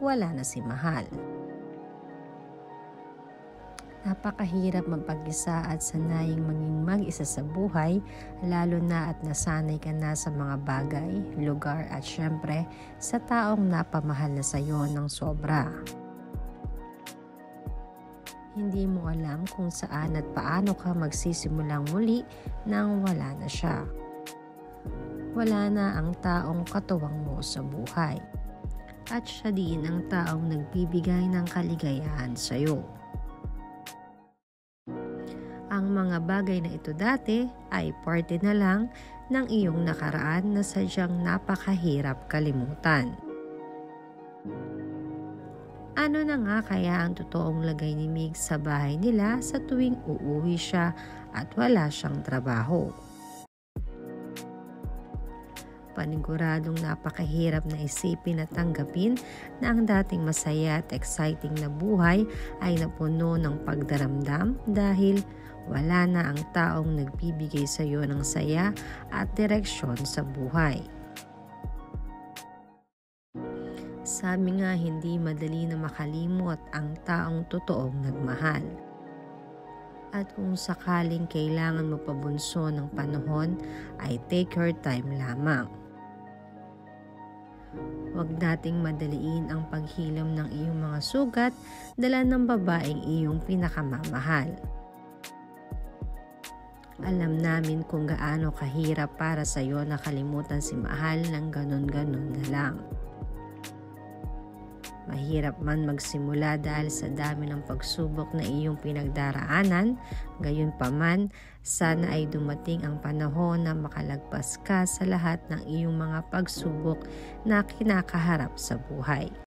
wala na si Mahal. Napakahirap magpag-isa at sanaying maging mag-isa sa buhay, lalo na at nasanay ka na sa mga bagay, lugar at syempre sa taong napamahal na sa iyo ng sobra. Hindi mo alam kung saan at paano ka magsisimulang muli nang wala na siya. Wala na ang taong katuwang mo sa buhay. At siya din ang taong nagbibigay ng kaligayahan sa iyo. Ang mga bagay na ito dati ay parte na lang ng iyong nakaraan na sadyang napakahirap kalimutan. Ano na nga kaya ang totoong lagay ni Mig sa bahay nila sa tuwing uuwi siya at wala siyang trabaho? Paniguradong napakahirap na isipin at tanggapin na ang dating masaya at exciting na buhay ay napuno ng pagdaramdam dahil wala na ang taong nagbibigay sa iyo ng saya at direksyon sa buhay. Sabi nga hindi madali na makalimot ang taong totoong nagmahal. At kung sakaling kailangan mo pabunso ng panahon ay take your time lamang. Huwag nating madaliin ang paghilam ng iyong mga sugat dala ng babaeng iyong pinakamamahal. Alam namin kung gaano kahirap para sa iyo nakalimutan si Mahal ng ganon-ganon na lang. Mahirap man magsimula dahil sa dami ng pagsubok na iyong pinagdaraanan, gayon pa man, sana ay dumating ang panahon na makalagpas ka sa lahat ng iyong mga pagsubok na kinakaharap sa buhay.